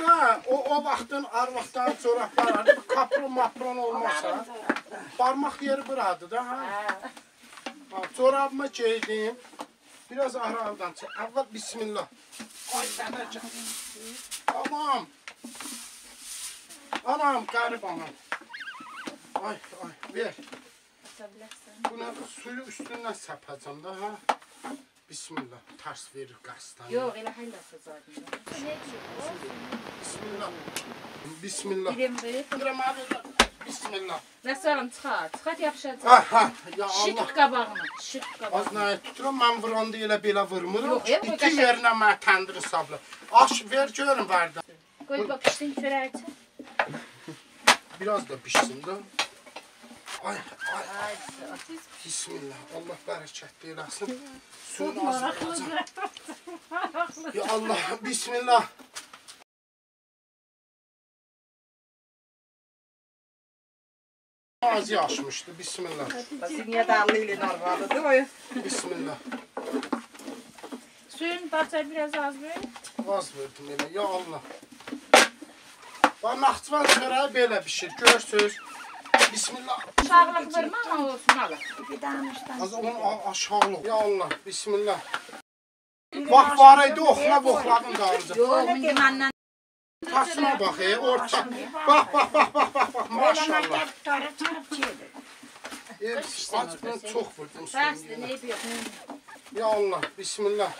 da o, o vaxtın arvaqdan çoraplar vardı. Bir kapron mapron olmasa. Parmaq yeri buradır da ha. ha çorabımı giydim. Biraz aradan çek. Əvvəl bismillah. Ay sənə çək. Tamam. Anam, qərib anam. Ay, ay, ver. Buna suyu üstündən səpəcəm də ha. Bismillah. Tərs verir qəsdən. Yox, elə həll atacaqdım. Bismillah. Bismillah. Bilim bir. Qıram abi. Bismillah. Nəsəlim çıxart. Çıxart yapışacaq. Ha, ha. Ya Allah. qabağını. Şıt Az qabağını. nə tuturam, mən vuranda elə belə vurmuram. Yox, qəşəng. yerinə mən təndir sabla. Aş ver görün verdə. Qoy bax pişsin çörəkçi. Biraz da pişsin də. Ay, ay, Ay, bismillah. Allah bərəkətli eləsin. Suyunu az verəcəm. Ya Allah, bismillah. Ağzı açmışdı. Bismillah. İlə arvadıdır o? Bismillah. Suyun bahçe biraz az ver. Vaz verdim elə. Ya Allah. Bax, Naxçıvan çörəyi belə bişir. Görsüz. Bismillah. Uşaqlıq ama olsun alır. Az onun aşağılıq. Ya Allah. Bismillah. Vaxt var idi oxuna boxladın qalacaq. Yox, indi məndən Tasına bax, ey, orta. Bax, bax, bax, bax, bax, bax. Maşallah. Ey, Aç bunu çox vurdum bəsdir, nə yox. Ya Allah. Bismillah.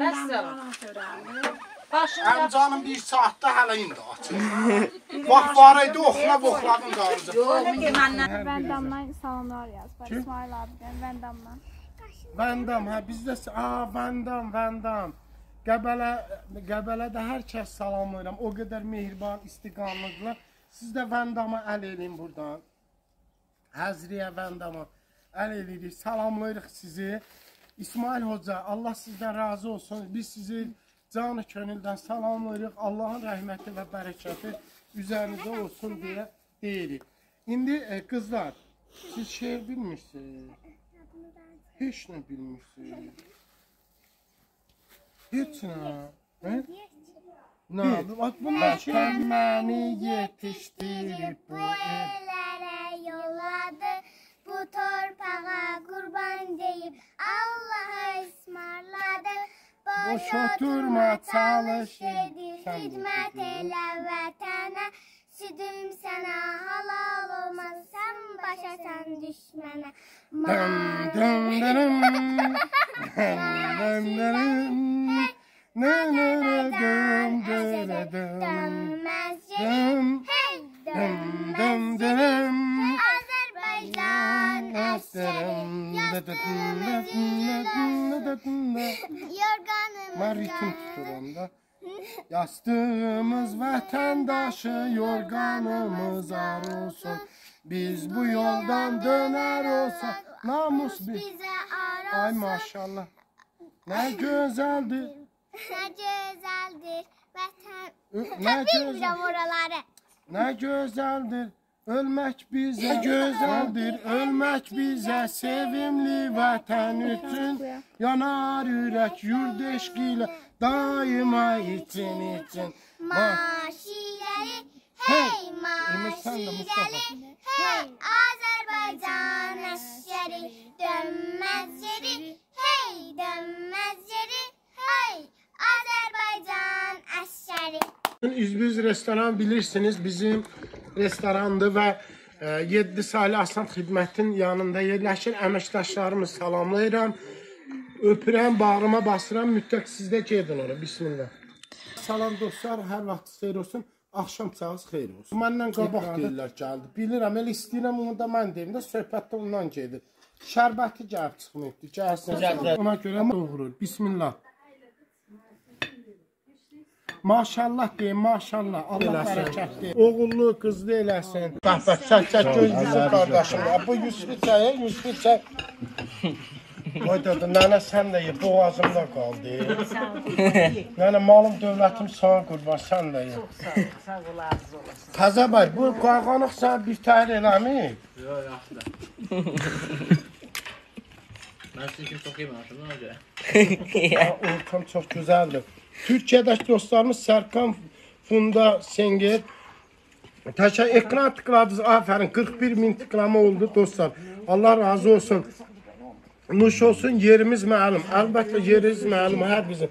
Vəssalam. Başını Canım bir saatdə hələ indi açır. Vaxt var idi oxuna boxladın qalacaq. Yox, məndən. Vendam'dan salamlar yaz. İsmail abiden Vendam'dan. Vandam, hə bizdə a Vandam, Vandam. Qəbələ Qəbələdə hər kəs salamlayıram. O qədər mehriban, istiqanlıqlar. Siz də Vandama əl eləyin burdan. Həzriyə Vandama əl eləyirik. Salamlayırıq sizi. İsmail Hoca, Allah sizdən razı olsun. Biz sizi canı könüldən salamlayırıq. Allahın rəhməti və bərəkəti üzərinizə olsun deyə deyirik. İndi e, qızlar, siz şeir bilmirsiniz? Heç nə bilmirsiniz. Heç nə. Hə? Nə? Bunlar məni yetişdirib bu ev. Boş oturma çalış Hizmet ele vatana Südüm sana halal olmaz Sen başa sen düşmene Dın dın dın Dın dın dın Dın dın dın Dın dın dın Dın dın dın Azerbaycan eseri Yazdım Ben ritim tuturam da. Yastığımız vətəndaşı yorganımız ar olsun. Biz bu yoldan döner olsak namus bir. Ay maşallah. Ne güzeldir. Ne güzeldir vətən. Ö- Ne Ben güzel. bilmirəm oraları. Ne güzeldir. Ölmek bize güzeldir, ölmek bize sevimli vatan için. Yanar yürek yurt eşkiyle daima için için. Maşileri, hey! maşileri, hey Azerbaycan eşleri Dönmez yeri, hey dönmez yeri, hey Azerbaycan eşleri İzbiz restoran bilirsiniz bizim restorandır və 7 saylı Aslan xidmətin yanında yerləşir. Əməkdaşlarımı salamlayıram. Öpürəm, bağrıma basıram. Mütləq siz də gedin ora. Bismillah. Salam dostlar, hər vaxtınız xeyir olsun. Axşam çağınız xeyir olsun. Məndən qabaq deyirlər gəldi. Bilirəm, elə istəyirəm onu da mən deyim də söhbətdə ondan gedir. Şərbəti gəlib çıxmayıbdı. Gəlsin. Ona görə doğrur. Bismillah. Maşallah deyin, maşallah. Allah bərəkət deyin. Oğullu, qızlı eləsin. Bax, bax, çək, çək, göz bizim qardaşım. Bu Yusuf çək, Yusuf çək. Qoy dedi, nənə sən də ye, boğazımda qaldı. Nənə malım, dövlətim sana qurban, sən də ye. Sağ ol, arz olasın. Təzə bəy, bu qayğanıq sən bir təhər eləmir. Ben sizi kim sokayım aslında ona göre. Ortam çox gözəldir. Türkiyədəki dostlarımız Sərkan Funda Sengel Təşə ekran tıkladınız. Aferin 41 min tıklama oldu dostlar. Allah razı olsun. Nuş olsun yerimiz məlum. Əlbəttə yerimiz məlum hər bizim.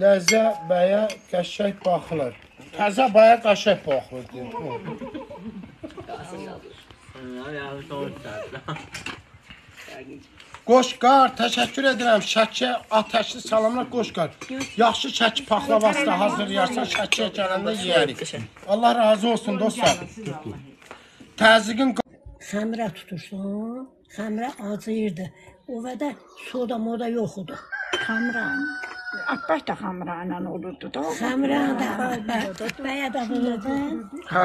Ləzzə bəyə qəşəng baxılır. Təzə bəyə qəşəng baxılır deyir. Qoşqar, təşəkkür edirəm. Şəkiyə atəşli salamlar Qoşqar. Yaxşı şəki paxlavası da hazırlayarsan, Şəkiyə gələndə yeyərik. Allah razı olsun dostlar. Təzyiqin Xəmirə tutursan, xəmirə acıyırdı. O və də soda moda yox idi. Xamra. Atbaş da xamra ilə olurdu da. Xəmirə də bəyə də vururdun. hə.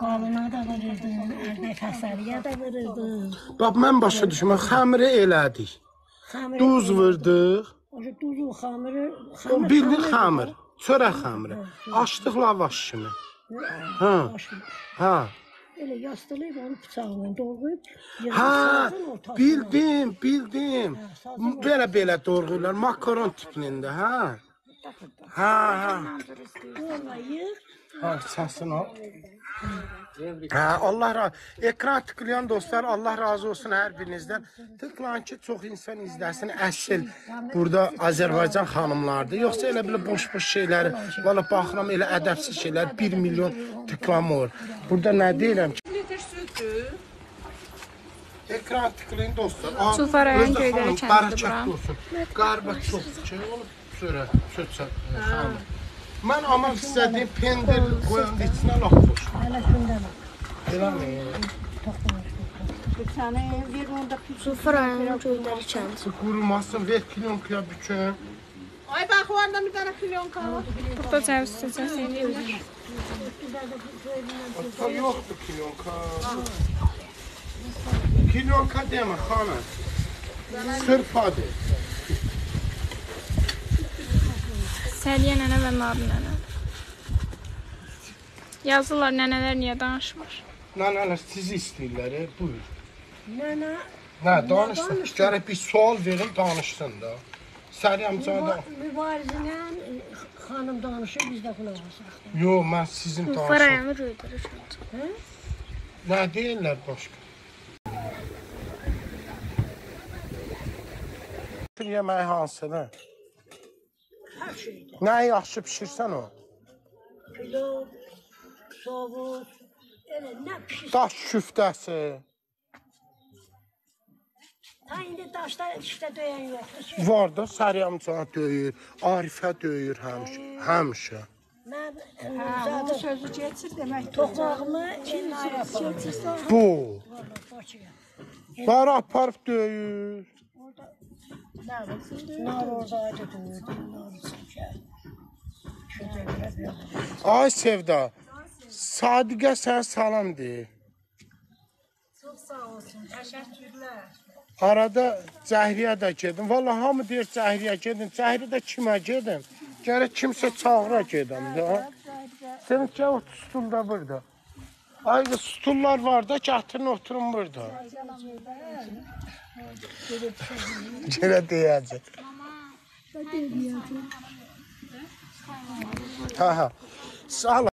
Qalına da vururdun, ərdə fəsəliyə də vururdun. Bax mən başa düşmürəm. Xəmiri elədik. Duz vurdıq. O duzu xəmiri, O bildi xəmir. Çörək xəmiri. Açdıq lavaş kimi. Hə. Hə. Elə yastılayıb onu bıçaqla doğrayıb. Hə, bildim, bildim. Belə belə doğrayırlar makaron tipində, hə? Hə, hə. Doğrayıb, Ha, səsini al. Hə, Allah razı Ekran tıklayan dostlar, Allah razı olsun hər birinizdən. Tıklayın ki, çox insan izləsin. Əsl burada Azərbaycan xanımlardır. Yoxsa elə belə boş-boş şeyləri, valla baxıram elə ədəbsiz şeylər 1 milyon tıklama olur. Burada nə deyirəm ki? Ekran tıklayın dostlar. Aa, Sulfa rayon Özdə köyləri xanım, kəndidir bura. olsun. Qarbə çox şey olub sürə, söçə. Xanım. Ben almak istediğim pendir koyun içine laf koştum. Hele şunda bak. Değil mi? Bir tane bir onda Sıfır ayağını çözdür içeride. Kurumasın ver kilon kıya bütün. Ay bak oradan bir tane kilon kalır. Burada servis isteyeceğim seni. Hatta yoktu kilon kalır. Kilon kalır deme hanım. Sırf adı. Səliyə nənə və Nabi nənə. Yazırlar nənələr niyə danışmır? Nənələr sizi istəyirlər, e, buyur. Nənə, Nə, danışsın. Gərək bir sual verin, danışsın da. Səriyəm da. mübarizinə xanım danışır, biz də qulaq asırıq. Yox, mən sizin danışım. rayonu köyləri kəndi. Nə deyirlər başqa? Yeməyi hansıdır? Nə yaxşı bişirsən o? Pilov, sovuz, elə nə pişir. Daş küftəsi. Ta indi daşda işdə döyən yoxdur ki. Var da Səriyamcana döyür, Arifə döyür həmişə. Həmişə. Mən zadı Sözü geçsin demek. toxmağımı Çinliyə aparıram. Bu. Bar aparıb döyür. Nar orada acı duyurdu. Nar içəcək. Ay Sevda. Sadiqə sən salam de. Arada Cəhriyə də gedim. Vallahi hamı deyir Cəhriyə gedin. Cəhri də kimə gedim? Gərək kimsə çağıra gedim də. Sən ki otur stulda burada. Ay qız, stullar var da gətirin oturun burada. Yenə deyəcək. Hə hə. Sağ ol.